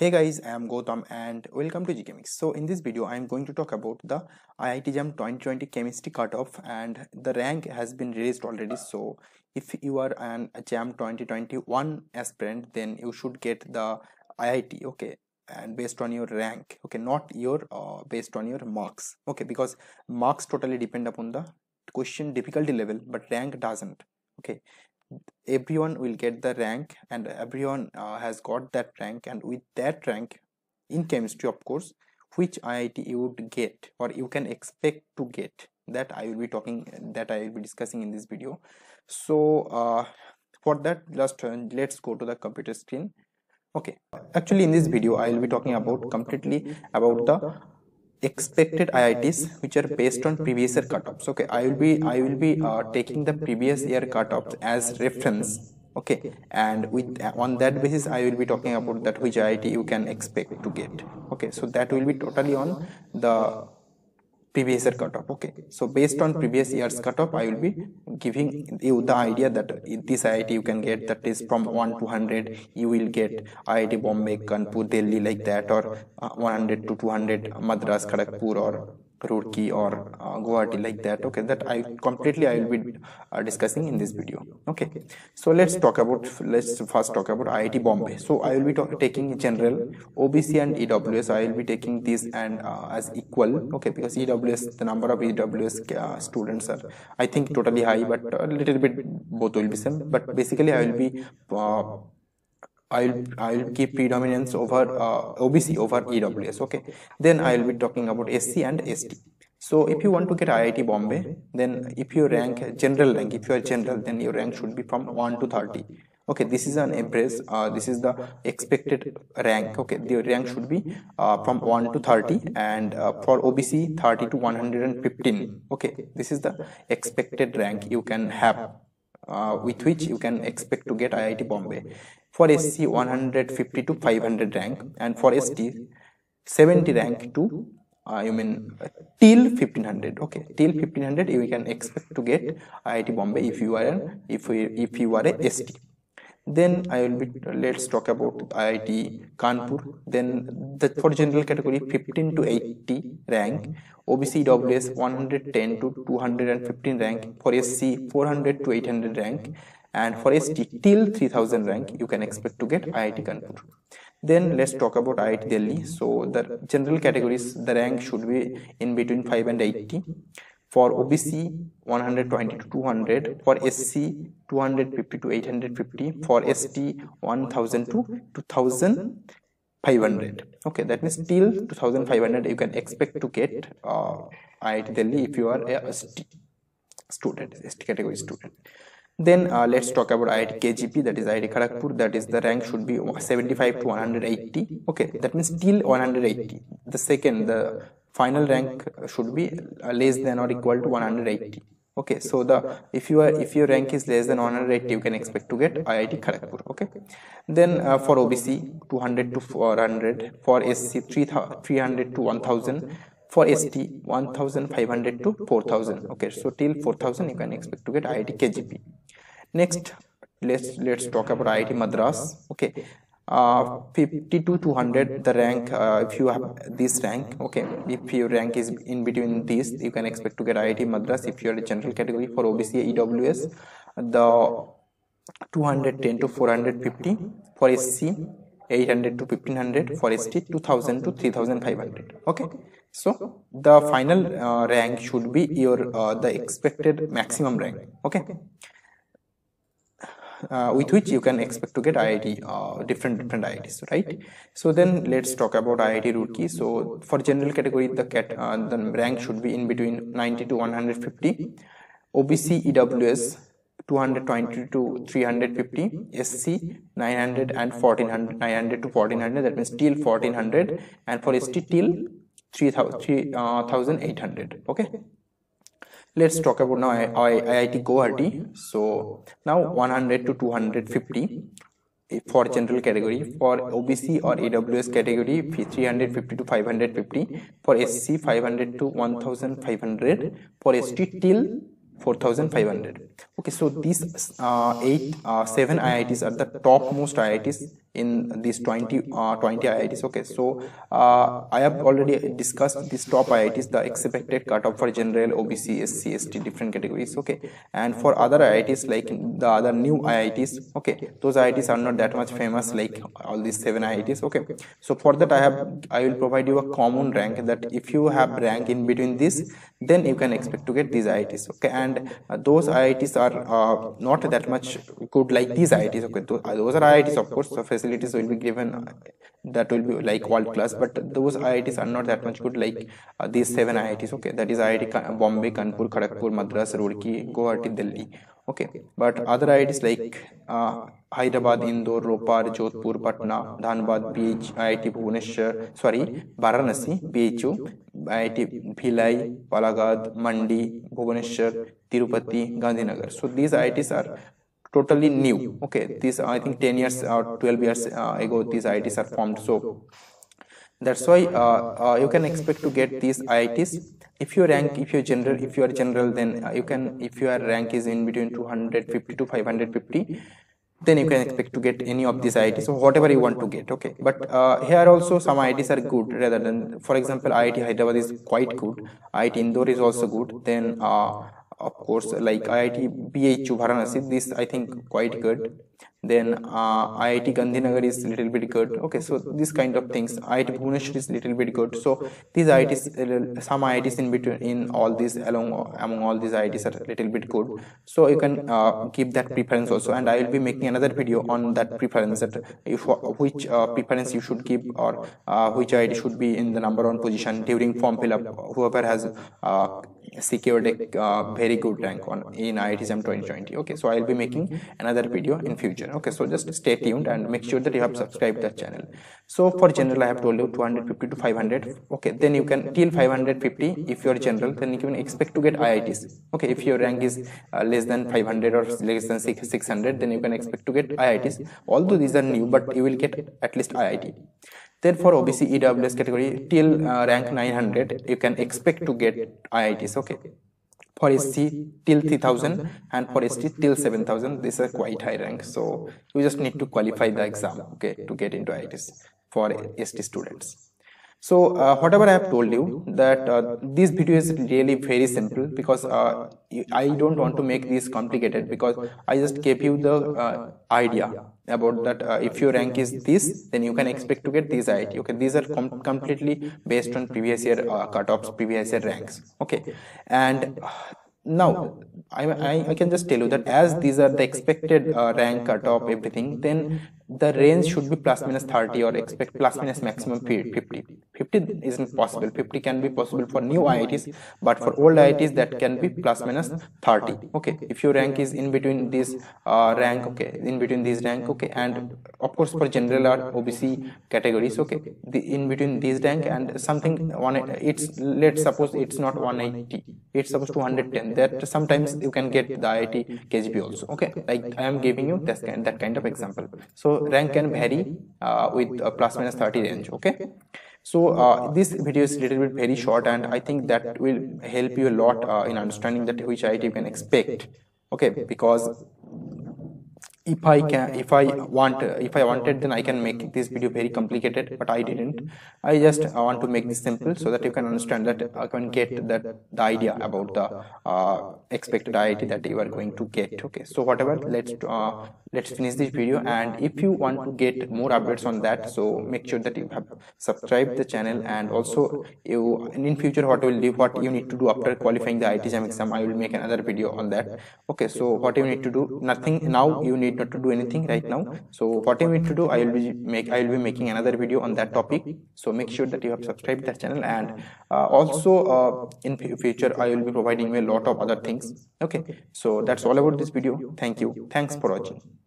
Hey guys, I am Goutam and welcome to Easy Chemics. So in this video, I am going to talk about the IIT JAM 2020 chemistry cutoff and the rank has been released already. So if you are an JAM 2021 aspirant, then you should get the IIT, okay, and based on your rank, okay, not your uh, based on your marks, okay, because marks totally depend upon the question difficulty level, but rank doesn't, okay everyone will get the rank and everyone uh, has got that rank and with that rank in chemistry of course which IIT you would get or you can expect to get. That I will be talking that I will be discussing in this video. So uh, for that just uh, let's go to the computer screen. Okay. Actually in this video I will be talking about completely about the expected IITs which are based on previous year cutoffs. Okay, I will be I will be uh, taking the previous year cutoffs as reference. Okay, and with on that basis I will be talking about that which IIT you can expect to get. Okay, so that will be totally on the previous year cutoff okay. So based on previous year's cutoff i will be giving you the idea that this iit you can get that is from 1 to 100 you will get iit bombay kanpur delhi like that or uh, 100 to 200 madras kharagpur or Roorkee or uh, Guwahati like that okay that I completely I will be uh, discussing in this video okay. So let's talk about let's first talk about IIT Bombay. So I will be taking general OBC and EWS I will be taking this and uh, as equal okay because EWS the number of EWS uh, students are I think totally high but a little bit both will be same. But basically I will be uh, I'll I'll keep predominance over uh, OBC over EWS. Okay, then I'll be talking about SC and ST. So if you want to get IIT Bombay, then if you rank general rank, if you are general, then your rank should be from 1 to 30. Okay, this is an embrace. Uh, this is the expected rank. Okay, the rank should be uh, from 1 to 30, and uh, for OBC 30 to 115. Okay, this is the expected rank you can have uh, with which you can expect to get IIT Bombay. For SC 150 to 500 rank. and for ST 70 rank to uh, you mean uh, till 1500 okay till 1500 you can expect to get IIT Bombay if you are an, if if you are a ST then I will be let's talk about IIT Kanpur. Then the for general category 15 to 80 rank. OBC EWS 110 to 215 rank. for SC 400 to 800 rank and for ST till 3000 rank you can expect to get IIT Kanpur. Then let's talk about IIT Delhi. So the general categories the rank should be in between 5 and 80 for OBC 120 to 200 for SC 250 to 850 for ST 1000 to 2500 okay that means till 2500 you can expect to get uh, IIT Delhi if you are a ST student ST category student then uh, let's talk about IIT KGP that is IIT Kharagpur that is the rank should be 75 to 180 okay that means till 180 the second the final rank should be uh, less than or equal to 180 okay so the if you are if your rank is less than 180 you can expect to get IIT Kharagpur okay? Then uh, for OBC 200 to 400 for SC 300 to 1000 for ST 1500 to 4000 okay so till 4000 you can expect to get IIT KGP next let's let's talk about IIT Madras. Okay. Uh, 50 to 200 the rank uh, if you have this rank okay if your rank is in between these you can expect to get IIT Madras if you are a general category for OBC EWS the 210 to 450 for SC 800 to 1500 for ST 2000 to 3500 okay. So the final uh, rank should be your uh, the expected maximum rank. okay. Uh, with which you can expect to get IIT, uh, different different IITs, right? So then let's talk about IIT Roorkee. So for general category, the cat uh, the rank should be in between 90 to 150. OBC EWS 220 to 350 SC 900 and 1400 900 to 1400 that means till 1400 and for ST till 3800 uh, okay? Let's talk about now IIT Guwahati. So now 100 to 250 for general category for OBC or EWS category 350 to 550 for SC 500 to 1500 for ST till 4500 okay so these uh, eight uh, seven iits are the top most iits in these 20 uh, 20 IITs okay. So uh, I have already discussed these top IITs the expected cutoff for general OBC SC ST different categories okay. And for other IITs like the other new IITs okay. Those IITs are not that much famous like all these seven IITs okay. So for that I have I will provide you a common rank that if you have rank in between this then you can expect to get these IITs okay. And uh, those IITs are uh, not that much good like these IITs okay. Those are IITs of course so facilities will be given that will be like world class but those IITs are not that much good like uh, these seven IITs okay that is IIT Bombay Kanpur Kharagpur Madras Roorkee Guwahati Delhi okay but other IITs like uh, Hyderabad Indore Ropar Jodhpur Patna Dhanbad BH IIT Bhubaneswar sorry Varanasi BHU IIT Bhilai Palagad Mandi Bhubaneswar Tirupati Gandhinagar so these IITs are totally new. okay these i think 10 years or 12 years uh, ago these iits are formed. so that's why uh, uh, you can expect to get these iits if you rank if you're general if you are general then uh, you can if your rank is in between 250 to 550 then you can expect to get any of these IITs so whatever you want to get okay? but uh, here also some IITs are good rather than for example IIT Hyderabad is quite good. IIT Indore is also good then uh, of course like IIT BHU Varanasi this I think quite good. Then uh, IIT Gandhinagar is little bit good. Okay so this kind of things IIT Bhubaneswar is little bit good. So these IITs uh, some IITs in between in all these along among all these IITs are little bit good. So you can uh, keep that preference also. And I will be making another video on that preference that if which uh, preference you should keep or uh, which IIT should be in the number one position during form fill up. Whoever has uh, secured a uh, very good rank on in IITJAM 2020 okay so I'll be making another video in future. Okay so just stay tuned and make sure that you have subscribed the channel. so for general I have told you 250 to 500 okay then you can till 550 if you're general. then you can expect to get IITs okay if your rank is uh, less than 500 or less than 600 then you can expect to get IITs although these are new but you will get at least IIT then for OBC EWS category till uh, rank 900, you can expect to get IITs. Okay. For SC till 3000 and for ST till 7000, this is a quite high rank. So you just need to qualify the exam, okay, to get into IITs for ST students. So uh, whatever I have told you that uh, this video is really very simple because uh, I don't want to make this complicated because I just gave you the uh, idea about that uh, if your rank is this then you can expect to get these IIT okay these are com completely based on previous year uh, cutoffs previous year ranks. Okay and now I, I, I, can just tell you that as these are the expected rank cutoff everything then the range should be plus minus 30 or expect plus minus maximum 50 50 isn't possible. 50 can be possible for new IITs but for old IITs that can be plus minus 30 okay if your rank is in between this uh, rank okay in between these rank okay and of course for general or OBC categories okay the in between these rank and something one it's let's suppose it's not 180 it's supposed to 110 that sometimes you can get the IIT KGP also okay like I am giving you that kind, that kind of example so rank can vary uh, with uh, plus minus 30 range okay? So uh, this video is little bit very short and i think that will help you a lot uh, in understanding that which it you can expect okay? Because if I can if I want if I wanted then I can make this video very complicated but I didn't. I just want to make this simple so that you can understand that I can get that the idea about the uh, expected IIT that you are going to get. okay so whatever let's uh, let's finish this video. and if you want to get more updates on that so make sure that you have subscribed the channel and also you in future what will do what you need to do after qualifying the IITJAM exam I will make another video on that okay so what you need to do nothing now you need need not to do anything right now. so what you need to do i will be make i will be making another video on that topic. so make sure that you have subscribed that channel and uh, also uh, in future i will be providing you a lot of other things. okay. So that's all about this video. thank you. thanks for watching